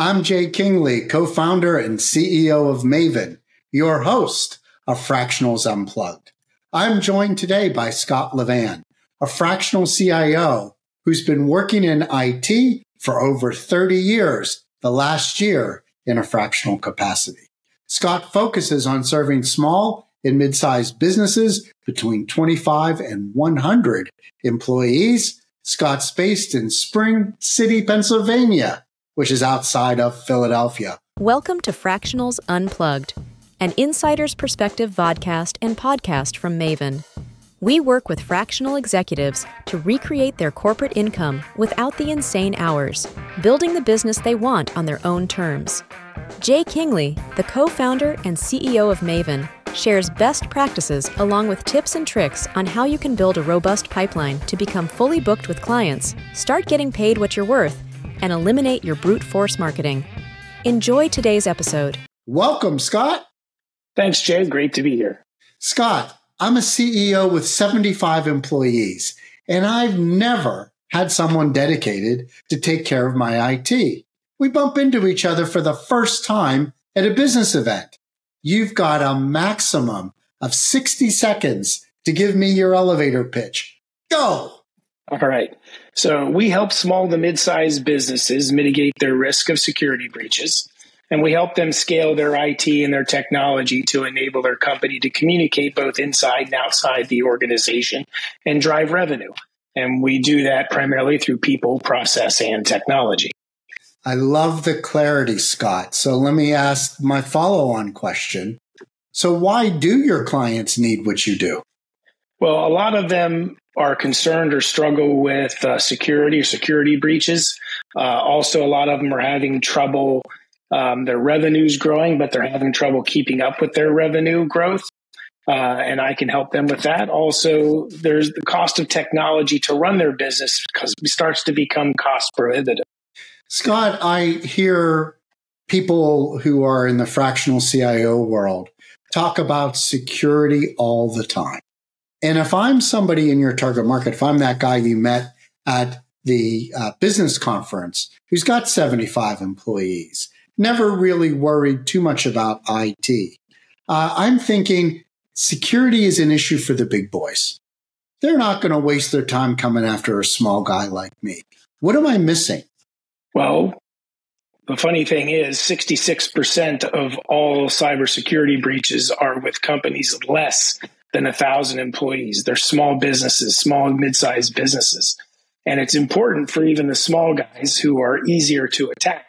I'm Jay Kingley, co founder and CEO of Maven, your host of Fractionals Unplugged. I'm joined today by Scot LeVan, a fractional CIO who's been working in IT for over 30 years, the last year in a fractional capacity. Scot focuses on serving small and mid-sized businesses between 25 and 100 employees. Scot's based in Spring City, Pennsylvania which is outside of Philadelphia. Welcome to Fractionals Unplugged, an insider's perspective vodcast and podcast from Maven. We work with fractional executives to recreate their corporate income without the insane hours, building the business they want on their own terms. Jay Kingley, the co founder and CEO of Maven, shares best practices along with tips and tricks on how you can build a robust pipeline to become fully booked with clients, start getting paid what you're worth, and eliminate your brute force marketing. Enjoy today's episode. Welcome, Scot. Thanks, Jay. Great to be here. Scot, I'm a CEO with 75 employees, and I've never had someone dedicated to take care of my IT. We bump into each other for the first time at a business event. You've got a maximum of 60 seconds to give me your elevator pitch. Go. All right. So we help small to mid-sized businesses mitigate their risk of security breaches. And we help them scale their IT and their technology to enable their company to communicate both inside and outside the organization and drive revenue. And we do that primarily through people, process, and technology. I love the clarity, Scot. So let me ask my follow on question. So, why do your clients need what you do? Well, a lot of them are concerned or struggle with uh, security or security breaches. Uh, also, a lot of them are having trouble. Um, their revenue's growing, but they're having trouble keeping up with their revenue growth. Uh, and I can help them with that. Also, there's the cost of technology to run their business because it starts to become cost prohibitive. Scot, I hear people who are in the fractional CIO world talk about security all the time. And if I'm somebody in your target market, if I'm that guy you met at the uh, business conference who's got 75 employees, never really worried too much about IT, uh, I'm thinking security is an issue for the big boys. They're not going to waste their time coming after a small guy like me. What am I missing? Well, the funny thing is 66% of all cybersecurity breaches are with companies less than a thousand employees. They're small businesses, small and mid-sized businesses. And it's important for even the small guys who are easier to attack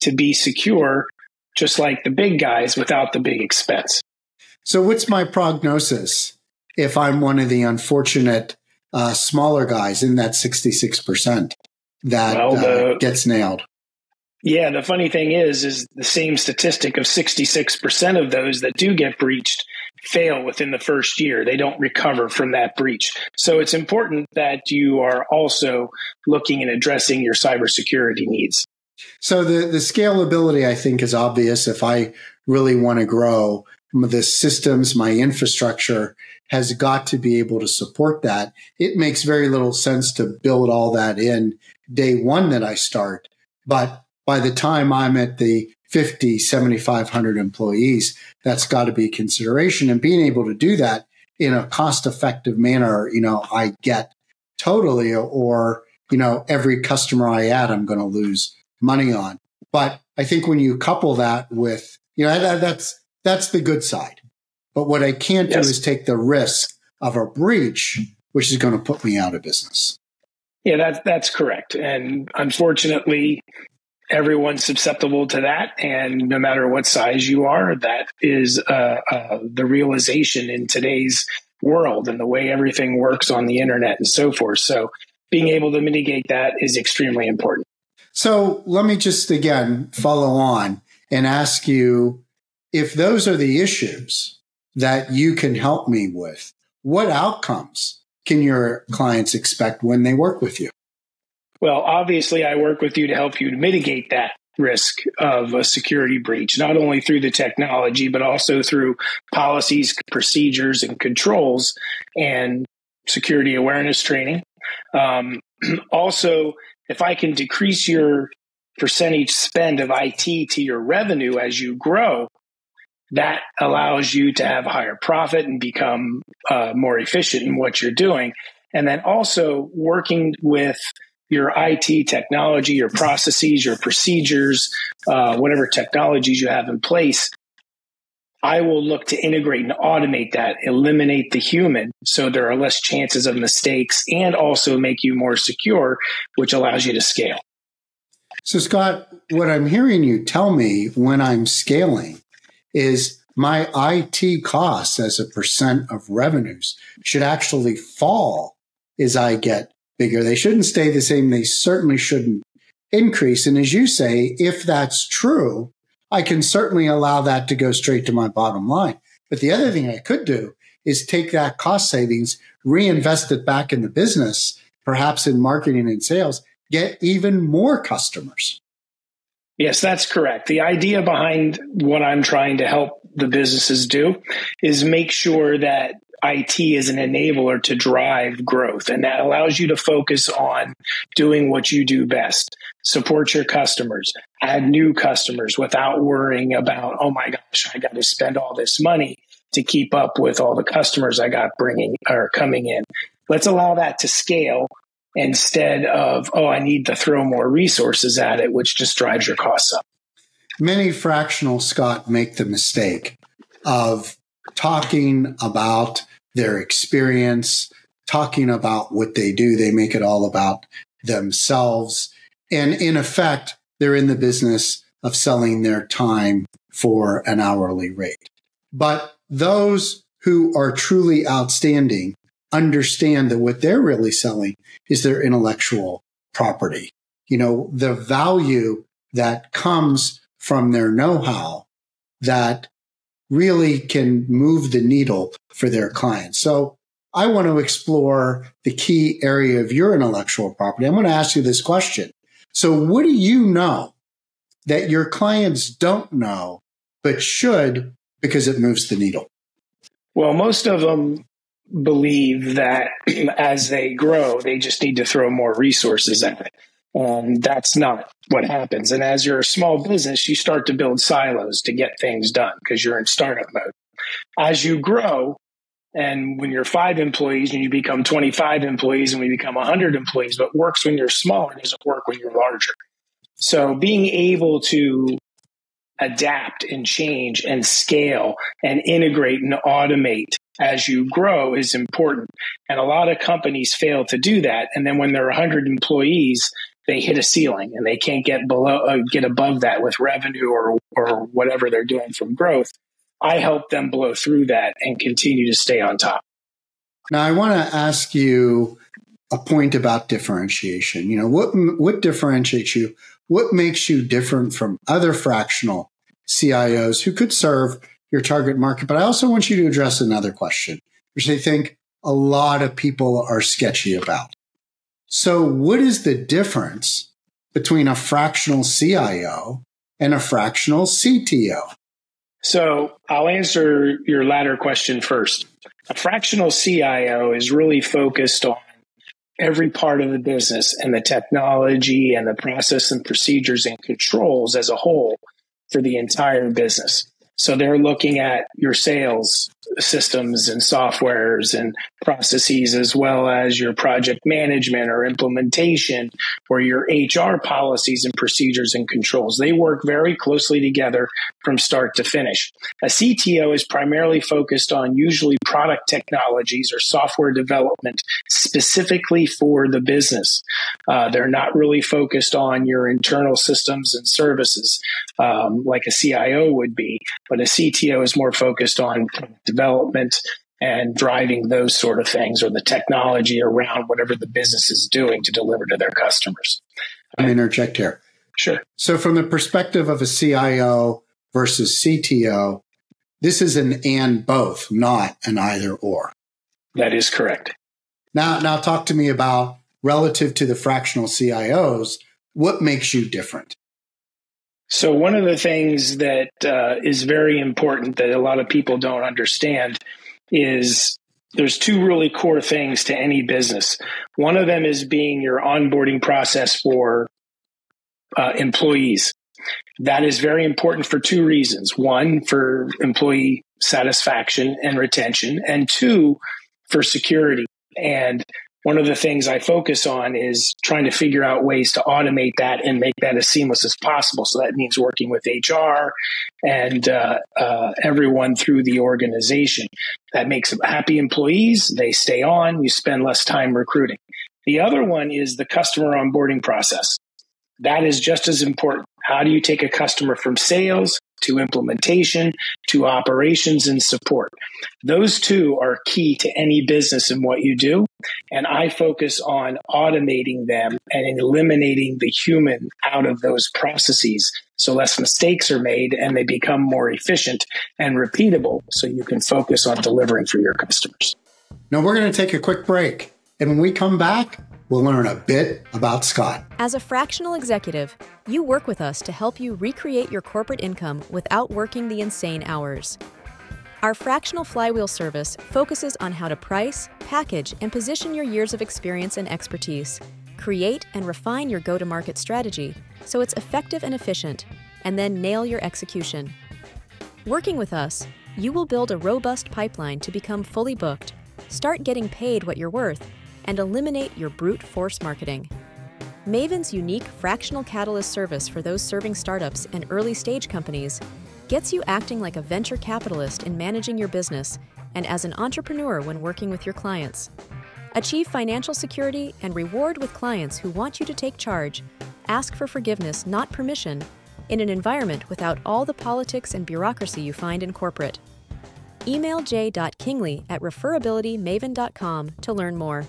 to be secure, just like the big guys without the big expense. So what's my prognosis if I'm one of the unfortunate uh, smaller guys in that 66% that well, the, uh, gets nailed? Yeah, the funny thing is, is the same statistic of 66% of those that do get breached fail within the first year. They don't recover from that breach. So it's important that you are also looking and addressing your cybersecurity needs. So the, the scalability, I think, is obvious. If I really want to grow, the systems, my infrastructure has got to be able to support that. It makes very little sense to build all that in day one that I start. But by the time I'm at the 50, 7,500 employees, that's got to be a consideration. And being able to do that in a cost effective manner, you know, I get totally, or, you know, every customer I add, I'm going to lose money on. But I think when you couple that with, you know, that, that's, that's the good side. But what I can't yes. do is take the risk of a breach, which is going to put me out of business. Yeah, that's that's correct. And unfortunately, everyone's susceptible to that. And no matter what size you are, that is uh, uh, the realization in today's world and the way everything works on the internet and so forth. So being able to mitigate that is extremely important. So let me just again follow on and ask you if those are the issues that you can help me with, what outcomes can your clients expect when they work with you? Well, obviously, I work with you to help you to mitigate that risk of a security breach, not only through the technology, but also through policies, procedures, and controls and security awareness training. Um, also, if I can decrease your percentage spend of IT to your revenue as you grow, that allows you to have higher profit and become uh, more efficient in what you're doing. And then also working with your IT technology, your processes, your procedures, uh, whatever technologies you have in place. I will look to integrate and automate that, eliminate the human so there are less chances of mistakes and also make you more secure, which allows you to scale. So, Scot, what I'm hearing you tell me when I'm scaling is my IT costs as a percent of revenues should actually fall as I get bigger. They shouldn't stay the same. They certainly shouldn't increase. And as you say, if that's true, I can certainly allow that to go straight to my bottom line. But the other thing I could do is take that cost savings, reinvest it back in the business, perhaps in marketing and sales, get even more customers. Yes, that's correct. The idea behind what I'm trying to help the businesses do is make sure that IT is an enabler to drive growth. And that allows you to focus on doing what you do best. Support your customers, add new customers without worrying about, oh my gosh, I got to spend all this money to keep up with all the customers I got bringing or coming in. Let's allow that to scale instead of, oh, I need to throw more resources at it, which just drives your costs up. Many fractional Scot make the mistake of talking about their experience, talking about what they do. They make it all about themselves. And in effect, they're in the business of selling their time for an hourly rate. But those who are truly outstanding understand that what they're really selling is their intellectual property. You know, the value that comes from their know-how that really can move the needle for their clients. So I want to explore the key area of your intellectual property. I'm going to ask you this question. So what do you know that your clients don't know, but should because it moves the needle? Well, most of them believe that as they grow, they just need to throw more resources at it. And that's not what happens. And as you're a small business, you start to build silos to get things done because you're in startup mode. As you grow, and when you're five employees and you become 25 employees and we become 100 employees, but works when you're smaller doesn't work when you're larger. So being able to adapt and change and scale and integrate and automate as you grow is important. And a lot of companies fail to do that. And then when there are 100 employees, they hit a ceiling and they can't get below, uh, get above that with revenue or, or whatever they're doing from growth. I help them blow through that and continue to stay on top. Now, I want to ask you a point about differentiation. You know, what, what differentiates you? What makes you different from other fractional CIOs who could serve your target market? But I also want you to address another question, which I think a lot of people are sketchy about. So what is the difference between a fractional CIO and a fractional CTO? So I'll answer your latter question first. A fractional CIO is really focused on every part of the business and the technology and the process and procedures and controls as a whole for the entire business. So they're looking at your sales systems and softwares and processes, as well as your project management or implementation or your HR policies and procedures and controls. They work very closely together from start to finish. A CTO is primarily focused on usually product technologies or software development specifically for the business. Uh, they're not really focused on your internal systems and services um, like a CIO would be but a CTO is more focused on development and driving those sort of things or the technology around whatever the business is doing to deliver to their customers. Me interject here. Sure. So, from the perspective of a CIO versus CTO, this is an and both, not an either or. That is correct. Now, now talk to me about relative to the fractional CIOs, what makes you different? So, one of the things that uh, is very important that a lot of people don't understand is there's two really core things to any business. One of them is being your onboarding process for uh, employees. That is very important for two reasons. One, for employee satisfaction and retention, and two, for security. And one of the things I focus on is trying to figure out ways to automate that and make that as seamless as possible. So that means working with HR and uh, uh, everyone through the organization. That makes happy employees. They stay on. You spend less time recruiting. The other one is the customer onboarding process. That is just as important. How do you take a customer from sales to implementation to operations and support? Those two are key to any business and what you do. And I focus on automating them and eliminating the human out of those processes so less mistakes are made and they become more efficient and repeatable so you can focus on delivering for your customers. Now we're going to take a quick break. And when we come back, we'll learn a bit about Scott. As a fractional executive, you work with us to help you recreate your corporate income without working the insane hours. Our fractional flywheel service focuses on how to price, package, and position your years of experience and expertise, create and refine your go to market strategy so it's effective and efficient, and then nail your execution. Working with us, you will build a robust pipeline to become fully booked, start getting paid what you're worth, and eliminate your brute force marketing. Maven's unique fractional catalyst service for those serving startups and early stage companies gets you acting like a venture capitalist in managing your business and as an entrepreneur when working with your clients. Achieve financial security and reward with clients who want you to take charge, ask for forgiveness, not permission, in an environment without all the politics and bureaucracy you find in corporate. Email j.kingley at referabilitymaven.com to learn more.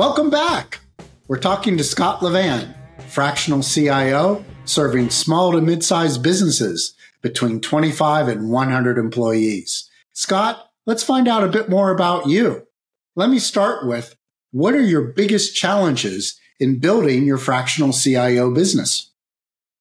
Welcome back. We're talking to Scot LeVan, fractional CIO, serving small to mid sized businesses between 25 and 100 employees. Scot, let's find out a bit more about you. Let me start with what are your biggest challenges in building your fractional CIO business?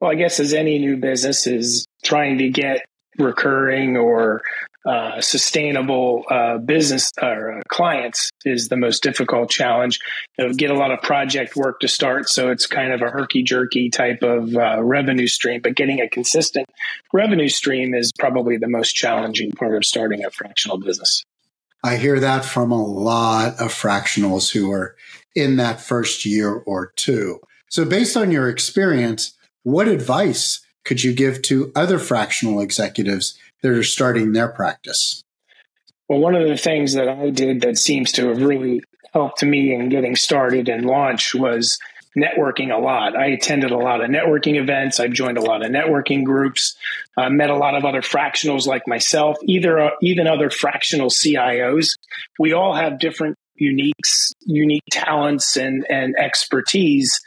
Well, I guess as any new business is trying to get recurring or uh, sustainable uh, business or uh, clients is the most difficult challenge. You get a lot of project work to start, so it's kind of a herky jerky type of uh, revenue stream. But getting a consistent revenue stream is probably the most challenging part of starting a fractional business. I hear that from a lot of fractionals who are in that first year or two. So, based on your experience, what advice could you give to other fractional executives that are starting their practice? Well, one of the things that I did that seems to have really helped me in getting started and launch was networking a lot. I attended a lot of networking events. I've joined a lot of networking groups. Uh, met a lot of other fractionals like myself, either uh, even other fractional CIOs. We all have different unique unique talents and and expertise.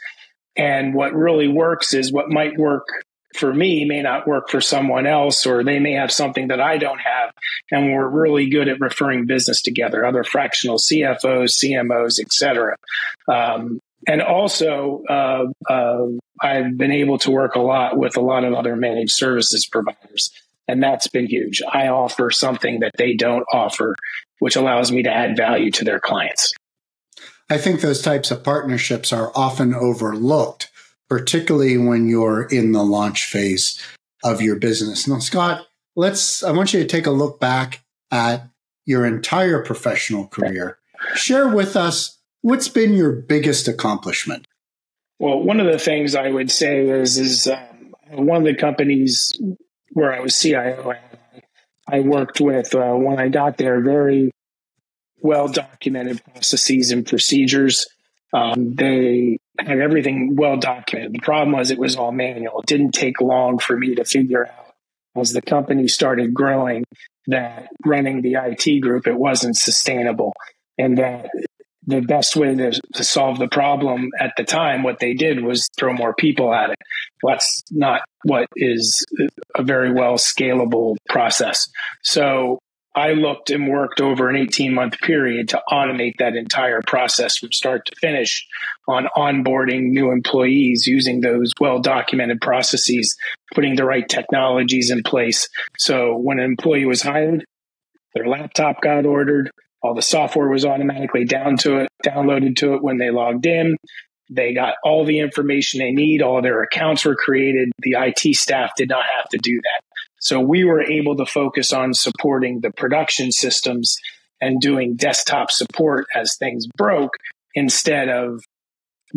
And what really works is what might work for me may not work for someone else, or they may have something that I don't have. And we're really good at referring business together, other fractional CFOs, CMOs, etc. Um, and also, uh, uh, I've been able to work a lot with a lot of other managed services providers. And that's been huge. I offer something that they don't offer, which allows me to add value to their clients. I think those types of partnerships are often overlooked particularly when you're in the launch phase of your business. Now, Scot, let's, I want you to take a look back at your entire professional career. Share with us what's been your biggest accomplishment. Well, one of the things I would say is, is um, one of the companies where I was CIO, I worked with uh, when I got there very well documented processes and procedures. Um, they had everything well documented. The problem was it was all manual. It didn't take long for me to figure out as the company started growing that running the IT group, it wasn't sustainable. And that the best way to, to solve the problem at the time, what they did was throw more people at it. That's not what is a very well scalable process. So I looked and worked over an 18 month period to automate that entire process from start to finish on onboarding new employees using those well documented processes, putting the right technologies in place. So when an employee was hired, their laptop got ordered, all the software was automatically down to it, downloaded to it when they logged in. They got all the information they need. All their accounts were created. The IT staff did not have to do that. So we were able to focus on supporting the production systems and doing desktop support as things broke instead of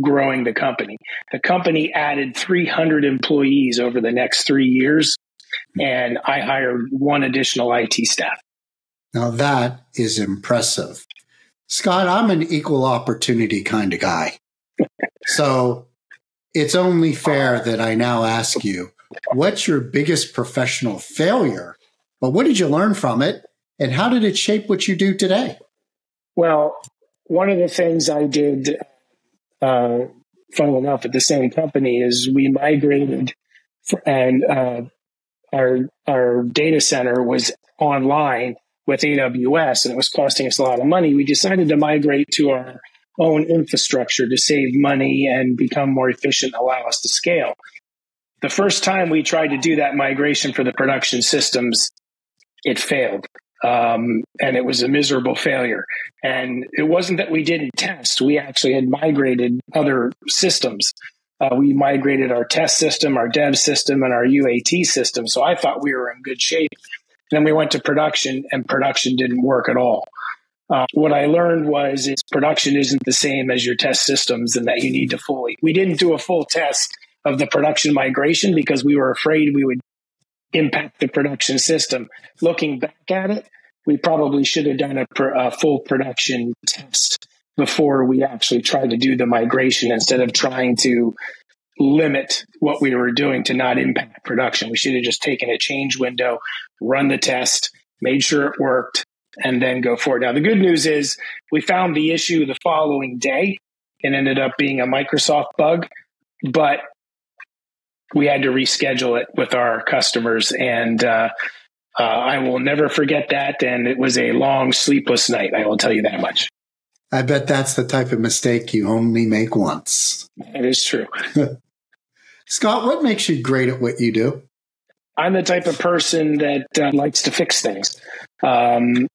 growing the company. The company added 300 employees over the next three years, and I hired one additional IT staff. Now that is impressive. Scot, I'm an equal opportunity kind of guy. so it's only fair that I now ask you what's your biggest professional failure? But what did you learn from it? And how did it shape what you do today? Well, one of the things I did, uh, funnily enough, at the same company is we migrated and uh, our our data center was online with AWS and it was costing us a lot of money. We decided to migrate to our own infrastructure to save money and become more efficient, and allow us to scale. The first time we tried to do that migration for the production systems, it failed. Um, and it was a miserable failure. And it wasn't that we didn't test, we actually had migrated other systems. Uh, we migrated our test system, our dev system, and our UAT system. So I thought we were in good shape. And then we went to production, and production didn't work at all. Uh, what I learned was is production isn't the same as your test systems, and that you need to fully. We didn't do a full test of the production migration because we were afraid we would impact the production system. Looking back at it, we probably should have done a, a, full production test before we actually tried to do the migration instead of trying to limit what we were doing to not impact production. We should have just taken a change window, run the test, made sure it worked, and then go forward. Now, the good news is we found the issue the following day and ended up being a Microsoft bug, but we had to reschedule it with our customers. And uh, uh, I will never forget that. And it was a long, sleepless night. I will tell you that much. I bet that's the type of mistake you only make once. It is true. Scot, what makes you great at what you do? I'm the type of person that uh, likes to fix things. Um,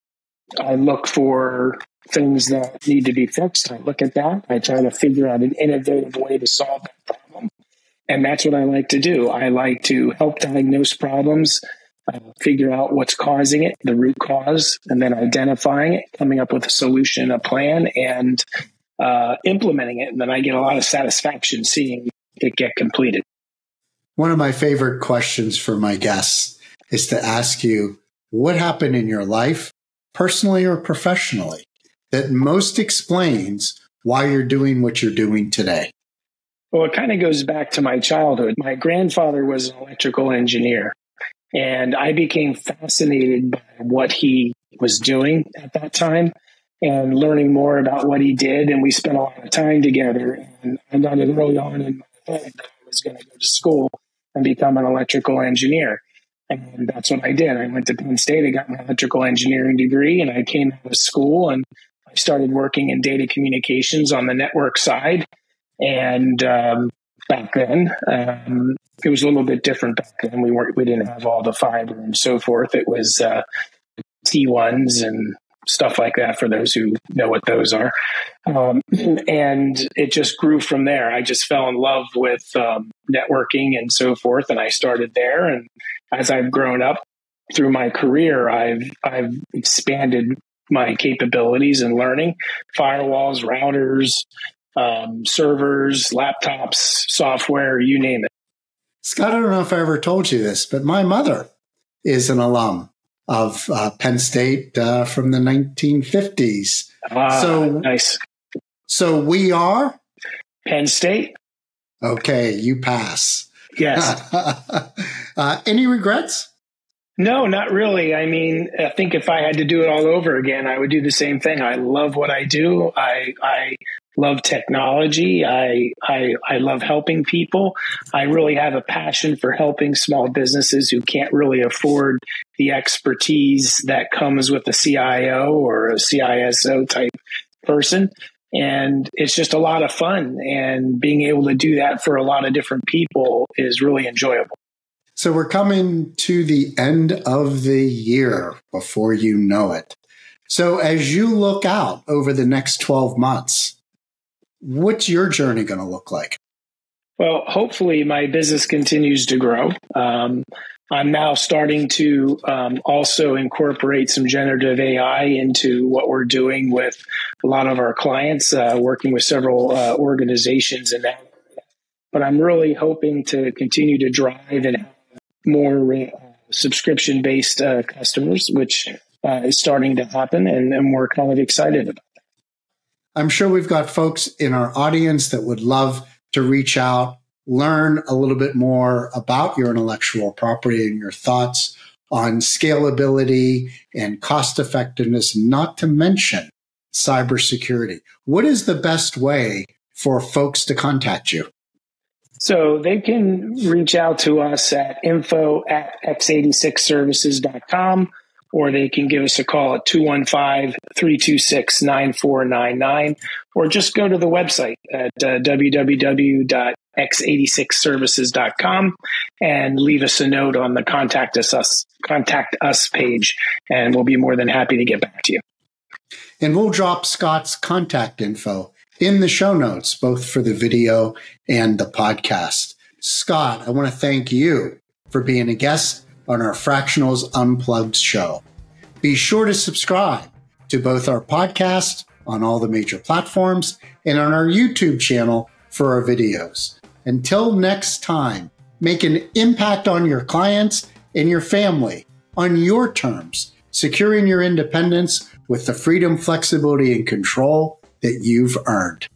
I look for things that need to be fixed. I look at that. I try to figure out an innovative way to solve that problem. And that's what I like to do. I like to help diagnose problems, uh, figure out what's causing it, the root cause, and then identifying it, coming up with a solution, a plan, and uh, implementing it. And then I get a lot of satisfaction seeing it get completed. One of my favorite questions for my guests is to ask you what happened in your life, personally or professionally, that most explains why you're doing what you're doing today. Well, it kind of goes back to my childhood. My grandfather was an electrical engineer, and I became fascinated by what he was doing at that time and learning more about what he did. And we spent a lot of time together. And I got early on in my head that I was going to go to school and become an electrical engineer. And that's what I did. I went to Penn State, I got my electrical engineering degree, and I came out of school and I started working in data communications on the network side. And um, back then, um, it was a little bit different back then. We weren't, we didn't have all the fiber and so forth. It was uh, T1s and stuff like that for those who know what those are. Um, and it just grew from there. I just fell in love with um, networking and so forth, and I started there. And as I've grown up through my career, I've I've expanded my capabilities and learning firewalls, routers, um, servers, laptops, software, you name it. Scot, I don't know if I ever told you this, but my mother is an alum of uh, Penn State uh, from the 1950s. Ah, so nice. So we are Penn State. Okay, you pass. Yes. uh, any regrets? No, not really. I mean, I think if I had to do it all over again, I would do the same thing. I love what I do. I I love technology. I, I, I love helping people. I really have a passion for helping small businesses who can't really afford the expertise that comes with a CIO or a CISO type person. And it's just a lot of fun. And being able to do that for a lot of different people is really enjoyable. So we're coming to the end of the year before you know it. So as you look out over the next 12 months, what's your journey going to look like? Well, hopefully my business continues to grow. Um, I'm now starting to um, also incorporate some generative AI into what we're doing with a lot of our clients, uh, working with several uh, organizations in that. But I'm really hoping to continue to drive and more uh, subscription based uh, customers, which uh, is starting to happen, and, and we're kind of excited about. I'm sure we've got folks in our audience that would love to reach out learn a little bit more about your intellectual property and your thoughts on scalability and cost effectiveness, not to mention cybersecurity. What is the best way for folks to contact you? So they can reach out to us at info at x86services.com or they can give us a call at 215 326 9499 or just go to the website at uh, www.x86services.com and leave us a note on the contact us, us contact us page and we'll be more than happy to get back to you. And we'll drop Scot's contact info in the show notes, both for the video and the podcast. Scot, I want to thank you for being a guest on our Fractionals Unplugged show. Be sure to subscribe to both our podcast on all the major platforms and on our YouTube channel for our videos. Until next time, make an impact on your clients and your family on your terms, securing your independence with the freedom, flexibility, and control that you've earned.